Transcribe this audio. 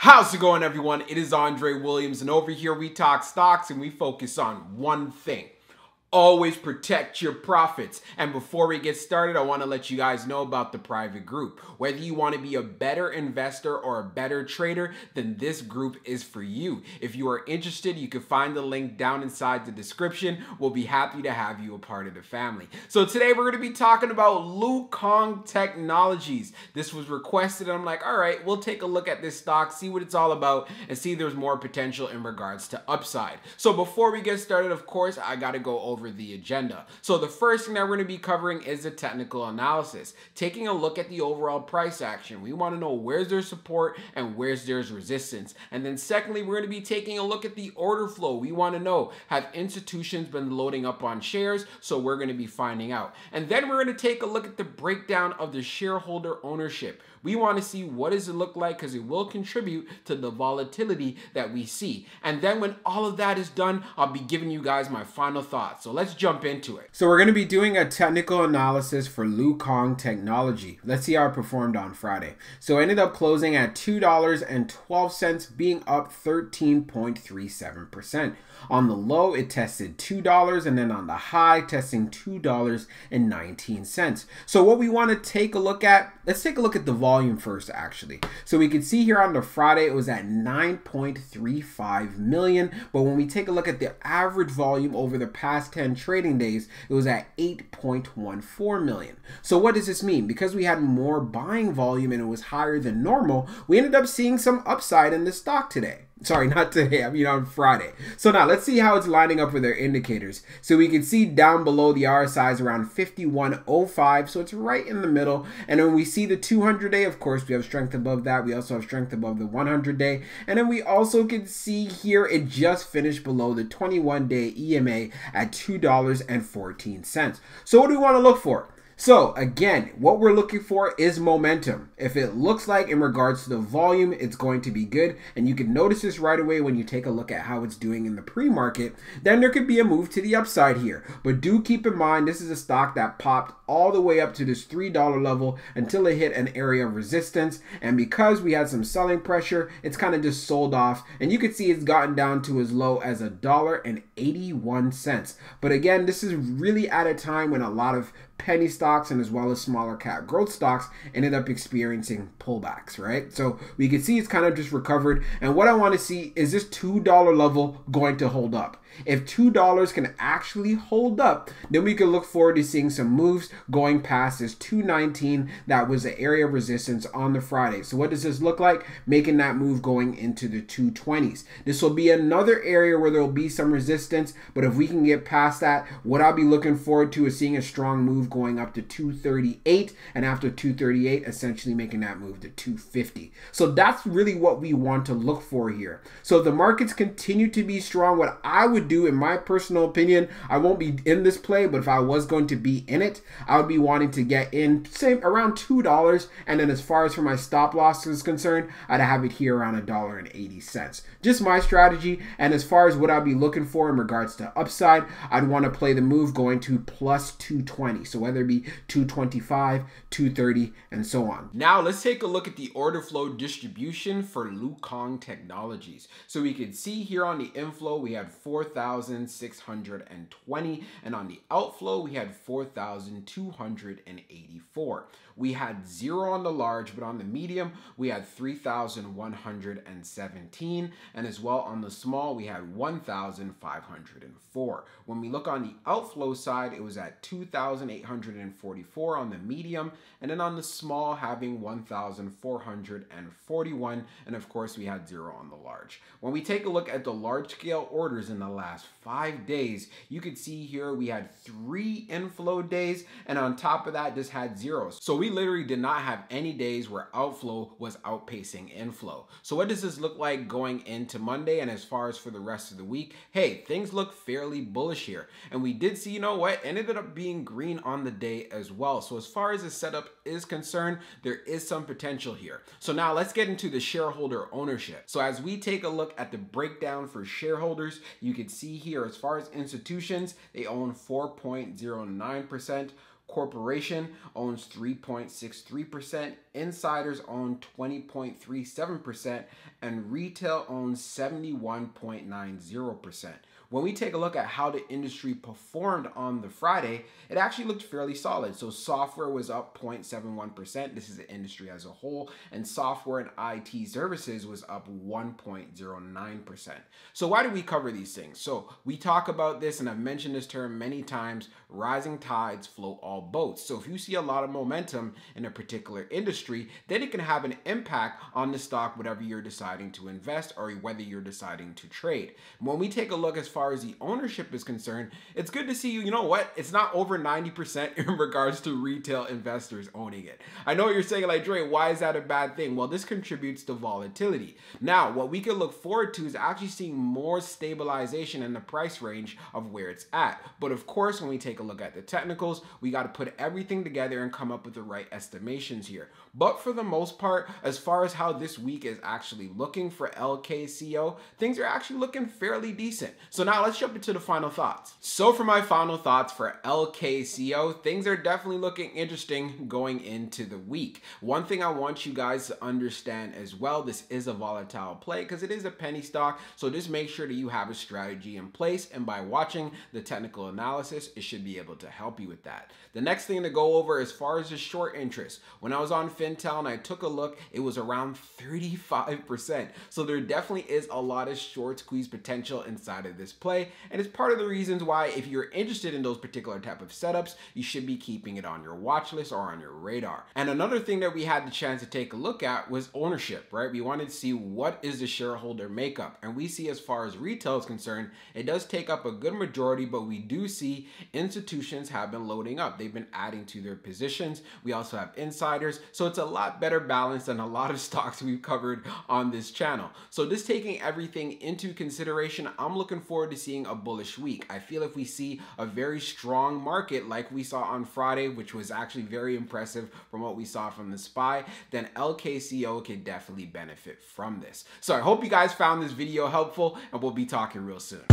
How's it going, everyone? It is Andre Williams, and over here we talk stocks and we focus on one thing Always protect your profits. And before we get started, I want to let you guys know about the private group. Whether you want to be a better investor or a better trader, then this group is for you. If you are interested, you can find the link down inside the description. We'll be happy to have you a part of the family. So today we're going to be talking about Luokung Technologies. This was requested, and I'm like, all right, we'll take a look at this stock, see what it's all about, and see there's more potential in regards to upside. So before we get started, of course, I got to go over over the agenda. So the first thing that we're going to be covering is the technical analysis, taking a look at the overall price action. We want to know where's their support and where's there's resistance. And then secondly, we're going to be taking a look at the order flow. We want to know have institutions been loading up on shares? So we're going to be finding out. And then we're going to take a look at the breakdown of the shareholder ownership. We want to see what does it look like because it will contribute to the volatility that we see. And then when all of that is done, I'll be giving you guys my final thoughts. So let's jump into it. So we're going to be doing a technical analysis for Luokung Technology. Let's see how it performed on Friday. So it ended up closing at $2.12, being up 13.37%. On the low, it tested $2, and then on the high, testing $2.19. So what we want to take a look at, let's take a look at the volume first, actually. So we can see here on the Friday, it was at 9.35 million, but when we take a look at the average volume over the past 10 trading days, it was at 8.14 million. So what does this mean? Because we had more buying volume and it was higher than normal, we ended up seeing some upside in the stock today. Sorry, not today. I mean on Friday. So now let's see how it's lining up with their indicators. So we can see down below the RSI is around 51.05. So it's right in the middle. And when we see the 200 day, of course, we have strength above that. We also have strength above the 100 day. And then we also can see here it just finished below the 21 day EMA at $2.14. So what do we want to look for? So again, what we're looking for is momentum. If it looks like in regards to the volume, it's going to be good. And you can notice this right away when you take a look at how it's doing in the pre-market, then there could be a move to the upside here. But do keep in mind, this is a stock that popped all the way up to this $3 level until it hit an area of resistance. And because we had some selling pressure, it's kind of just sold off. And you can see it's gotten down to as low as a dollar and 81 cents. But again, this is really at a time when a lot of penny stocks and as well as smaller cap growth stocks ended up experiencing pullbacks, right? So we can see it's kind of just recovered. And what I want to see is this $2 level going to hold up? If $2 can actually hold up, then we can look forward to seeing some moves going past this 219 that was the area of resistance on the Friday. So what does this look like? Making that move going into the 220s. This will be another area where there will be some resistance, but if we can get past that, what I'll be looking forward to is seeing a strong move going up to 238 and after 238 essentially making that move to 250. So that's really what we want to look for here. So the markets continue to be strong, what I would do, in my personal opinion, I won't be in this play, but if I was going to be in it, I would be wanting to get in, say, around $2. And then as far as for my stop loss is concerned, I'd have it here around a dollar and 80 cents. Just my strategy. And as far as what I'd be looking for in regards to upside, I'd want to play the move going to plus 220. So whether it be 225, 230, and so on. Now let's take a look at the order flow distribution for Luokung Technologies. So we can see here on the inflow, we had 4,000 4,620. And on the outflow, we had 4,284. We had zero on the large, but on the medium, we had 3,117. And as well on the small, we had 1,504. When we look on the outflow side, it was at 2,844 on the medium. And then on the small, having 1,441. And of course, we had zero on the large. When we take a look at the large scale orders in the last five days, you can see here we had three inflow days. And on top of that, just had zeros. So we literally did not have any days where outflow was outpacing inflow. So what does this look like going into Monday and as far as for the rest of the week? Hey, things look fairly bullish here. And we did see, you know what, ended up being green on the day as well. So as far as the setup is concerned, there is some potential here. So now let's get into the shareholder ownership. So as we take a look at the breakdown for shareholders, you can see here as far as institutions, they own 4.09%, Corporation owns 3.63%, insiders own 20.37%, and retail owns 71.90%. When we take a look at how the industry performed on the Friday, it actually looked fairly solid. So software was up 0.71%. This is the industry as a whole. And software and IT services was up 1.09%. So why do we cover these things? So we talk about this, and I've mentioned this term many times, rising tides float all boats. So if you see a lot of momentum in a particular industry, then it can have an impact on the stock, whatever you're deciding to invest or whether you're deciding to trade. When we take a look as far as the ownership is concerned, it's good to see you. You know what? It's not over 90% in regards to retail investors owning it. I know you're saying, like, Dre, why is that a bad thing? Well, this contributes to volatility. Now, what we can look forward to is actually seeing more stabilization in the price range of where it's at. But of course, when we take a look at the technicals, we got to put everything together and come up with the right estimations here. But for the most part, as far as how this week is actually looking for LKCO, things are actually looking fairly decent. So now let's jump into the final thoughts. So for my final thoughts for LKCO, things are definitely looking interesting going into the week. One thing I want you guys to understand as well, this is a volatile play because it is a penny stock. So just make sure that you have a strategy in place. And by watching the technical analysis, it should be able to help you with that. The next thing to go over as far as the short interest, when I was on FinTel and I took a look, it was around 35%. So there definitely is a lot of short squeeze potential inside of this play. And it's part of the reasons why if you're interested in those particular type of setups, you should be keeping it on your watch list or on your radar. And another thing that we had the chance to take a look at was ownership, right? We wanted to see what is the shareholder makeup. And we see as far as retail is concerned, it does take up a good majority, but we do see institutions have been loading up. They've been adding to their positions. We also have insiders. So it's a lot better balanced than a lot of stocks we've covered on this channel. So just taking everything into consideration, I'm looking forward to seeing a bullish week. I feel if we see a very strong market like we saw on Friday, which was actually very impressive from what we saw from the SPY, then LKCO could definitely benefit from this. So I hope you guys found this video helpful and we'll be talking real soon.